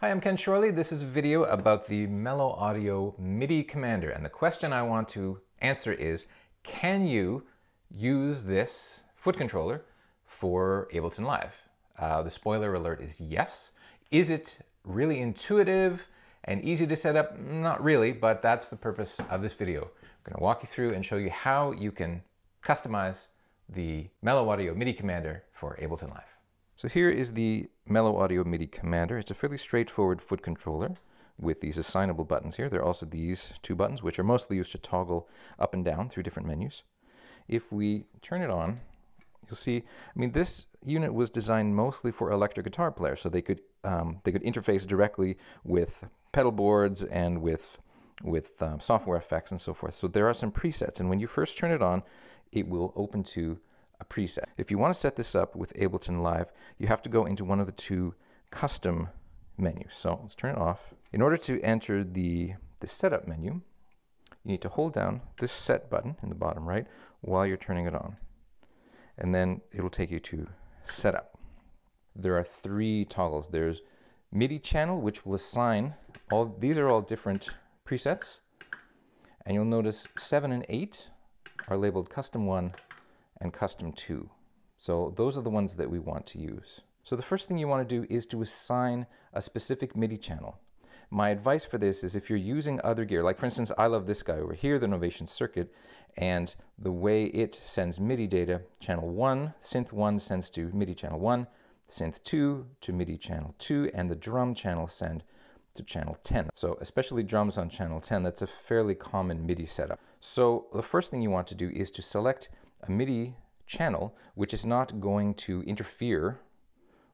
Hi, I'm Ken Shorley. This is a video about the MeloAudio MIDI Commander. And the question I want to answer is, can you use this foot controller for Ableton Live? Uh, the spoiler alert is yes. Is it really intuitive and easy to set up? Not really, but that's the purpose of this video. I'm gonna walk you through and show you how you can customize the MeloAudio MIDI Commander for Ableton Live. So here is the MeloAudio MIDI Commander. It's a fairly straightforward foot controller with these assignable buttons here. There are also these two buttons, which are mostly used to toggle up and down through different menus. If we turn it on, you'll see, I mean, this unit was designed mostly for electric guitar players, so they could um, they could interface directly with pedal boards and with with um, software effects and so forth. So there are some presets, and when you first turn it on, it will open to a preset. If you want to set this up with Ableton Live, you have to go into one of the two custom menus. So let's turn it off. In order to enter the, the setup menu, you need to hold down this set button in the bottom right while you're turning it on. And then it'll take you to setup. There are three toggles. There's MIDI channel, which will assign all, these are all different presets. And you'll notice seven and eight are labeled custom one and custom 2. So those are the ones that we want to use. So the first thing you want to do is to assign a specific MIDI channel. My advice for this is if you're using other gear, like for instance, I love this guy over here, the Novation Circuit, and the way it sends MIDI data, channel 1, synth 1 sends to MIDI channel 1, synth 2 to MIDI channel 2, and the drum channel send to channel 10. So especially drums on channel 10, that's a fairly common MIDI setup. So the first thing you want to do is to select a MIDI channel which is not going to interfere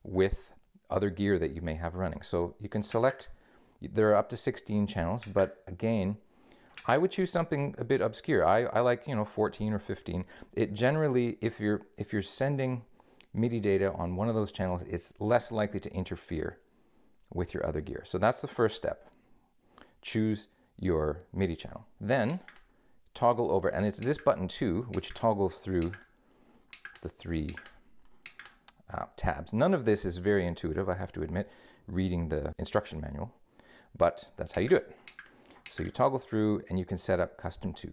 with other gear that you may have running. So you can select, there are up to 16 channels, but again, I would choose something a bit obscure. I, I like, you know, 14 or 15. It generally, if you're, if you're sending MIDI data on one of those channels, it's less likely to interfere with your other gear. So that's the first step. Choose your MIDI channel. Then toggle over, and it's this button too, which toggles through the three uh, tabs. None of this is very intuitive, I have to admit, reading the instruction manual, but that's how you do it. So you toggle through and you can set up custom 2.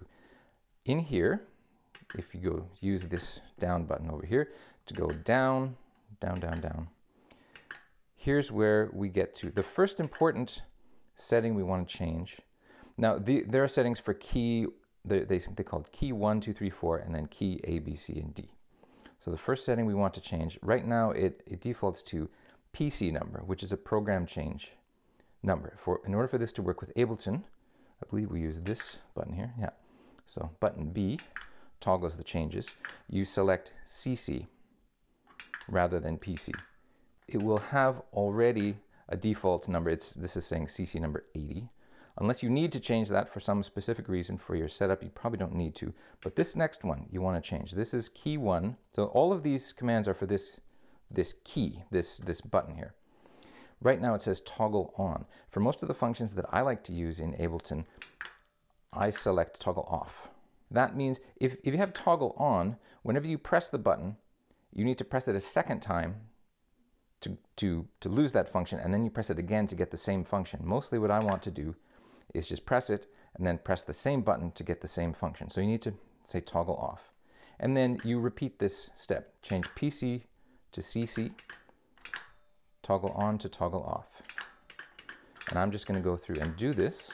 In here, if you go use this down button over here to go down, down, down, down, here's where we get to the first important setting we want to change. Now, the, there are settings for key they, they, they called key one, two, three, four, and then key A, B, C, and D. So the first setting we want to change, right now it, it defaults to PC number, which is a program change number. For In order for this to work with Ableton, I believe we use this button here, yeah. So button B toggles the changes. You select CC rather than PC. It will have already a default number. It's, this is saying CC number 80. Unless you need to change that for some specific reason for your setup, you probably don't need to. But this next one you want to change. This is key one. So all of these commands are for this, this key, this, this button here. Right now it says toggle on. For most of the functions that I like to use in Ableton, I select toggle off. That means if, if you have toggle on, whenever you press the button, you need to press it a second time to, to, to lose that function, and then you press it again to get the same function. Mostly what I want to do is just press it and then press the same button to get the same function. So you need to say toggle off. And then you repeat this step. Change PC to CC, toggle on to toggle off. And I'm just going to go through and do this.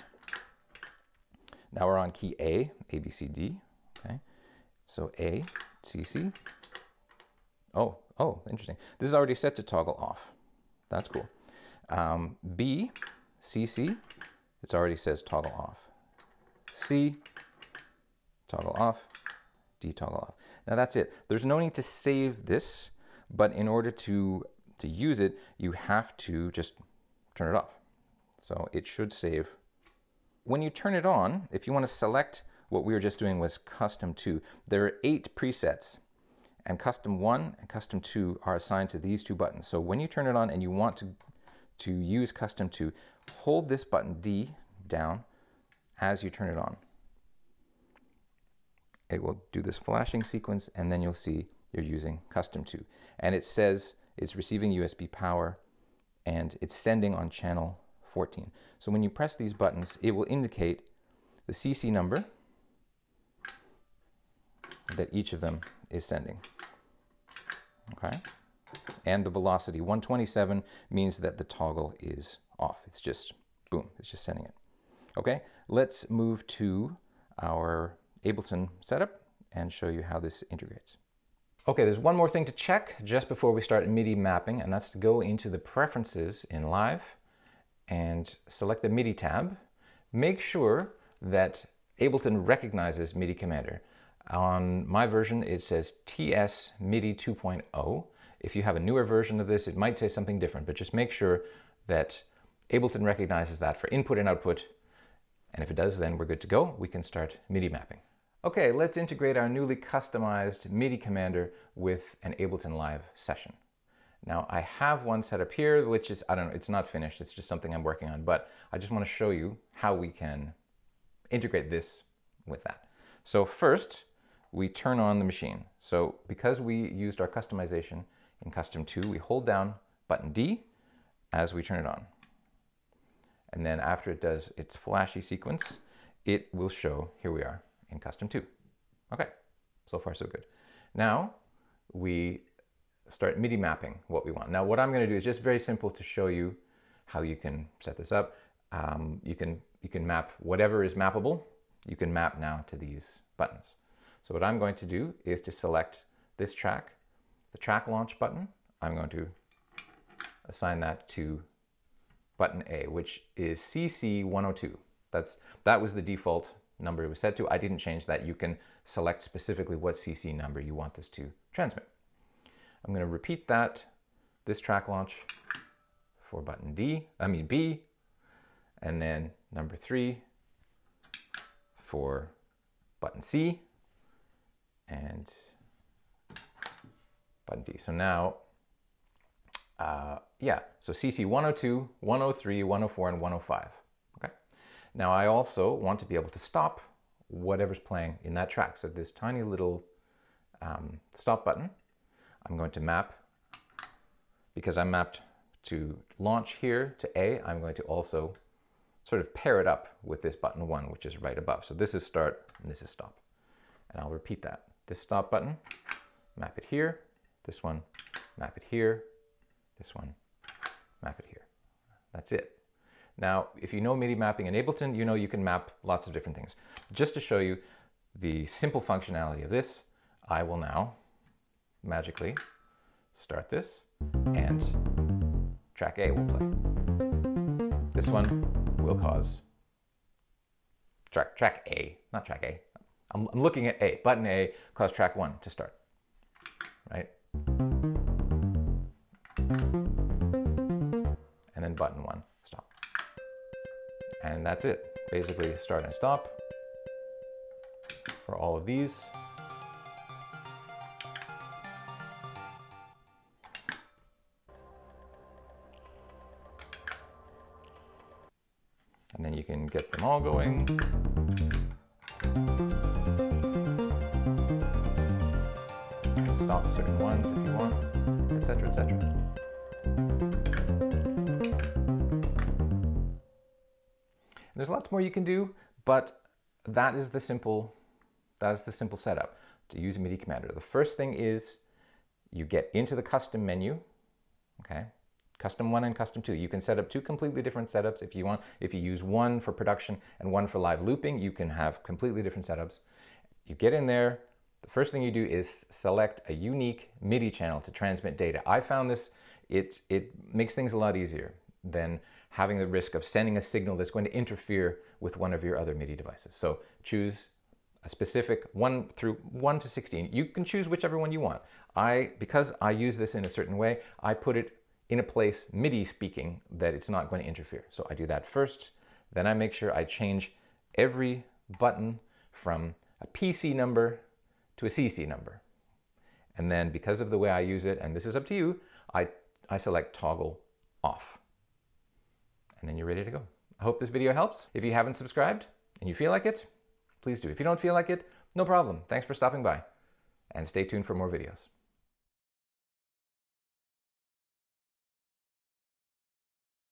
Now we're on key A, A, B, C, D. Okay. So A, CC. Oh, oh, interesting. This is already set to toggle off. That's cool. Um, B, C, C, it already says toggle off. C, toggle off, D, toggle off. Now that's it. There's no need to save this, but in order to, to use it, you have to just turn it off. So it should save. When you turn it on, if you want to select what we were just doing was custom 2, there are eight presets and custom 1 and custom 2 are assigned to these two buttons. So when you turn it on and you want to, to use custom 2, hold this button D down as you turn it on. It will do this flashing sequence and then you'll see you're using custom 2. And it says it's receiving USB power and it's sending on channel 14. So when you press these buttons, it will indicate the CC number that each of them is sending. Okay? And the velocity, 127, means that the toggle is off. It's just, boom, it's just sending it. Okay, let's move to our Ableton setup and show you how this integrates. Okay, there's one more thing to check just before we start MIDI mapping, and that's to go into the preferences in Live and select the MIDI tab. Make sure that Ableton recognizes MIDI Commander. On my version, it says TS MIDI 2.0. If you have a newer version of this, it might say something different, but just make sure that Ableton recognizes that for input and output. And if it does, then we're good to go. We can start MIDI mapping. Okay, let's integrate our newly customized MIDI commander with an Ableton Live session. Now I have one set up here, which is, I don't know, it's not finished. It's just something I'm working on, but I just want to show you how we can integrate this with that. So first, we turn on the machine. So because we used our customization in Custom 2, we hold down button D as we turn it on. And then after it does its flashy sequence, it will show, here we are in Custom 2. Okay, so far so good. Now we start MIDI mapping what we want. Now what I'm gonna do is just very simple to show you how you can set this up. Um, you, can, you can map whatever is mappable, you can map now to these buttons. So what I'm going to do is to select this track, the track launch button. I'm going to assign that to button A, which is CC102. That's, that was the default number it was set to. I didn't change that. You can select specifically what CC number you want this to transmit. I'm going to repeat that, this track launch for button D, I mean B, and then number three for button C, and button D. So now, uh, yeah, so CC 102, 103, 104, and 105. Okay. Now I also want to be able to stop whatever's playing in that track. So this tiny little um, stop button, I'm going to map, because I'm mapped to launch here to A, I'm going to also sort of pair it up with this button one, which is right above. So this is start and this is stop. And I'll repeat that this stop button, map it here, this one, map it here, this one, map it here. That's it. Now, if you know MIDI mapping in Ableton, you know you can map lots of different things. Just to show you the simple functionality of this, I will now magically start this and track A will play. This one will cause track, track A, not track A, I'm, I'm looking at A, button A, cause track one to start, right? And then button one, stop. And that's it. Basically start and stop for all of these. And then you can get them all going. Stop certain ones if you want, etc., etc. There's lots more you can do, but that is the simple that is the simple setup to use a MIDI commander. The first thing is you get into the custom menu, okay? Custom one and custom two. You can set up two completely different setups if you want. If you use one for production and one for live looping, you can have completely different setups. You get in there, the first thing you do is select a unique MIDI channel to transmit data. I found this, it, it makes things a lot easier than having the risk of sending a signal that's going to interfere with one of your other MIDI devices. So choose a specific one through one to 16. You can choose whichever one you want. I, because I use this in a certain way, I put it in a place MIDI speaking that it's not going to interfere. So I do that first, then I make sure I change every button from a PC number to a CC number. And then because of the way I use it, and this is up to you, I, I select toggle off. And then you're ready to go. I hope this video helps. If you haven't subscribed and you feel like it, please do. If you don't feel like it, no problem. Thanks for stopping by and stay tuned for more videos.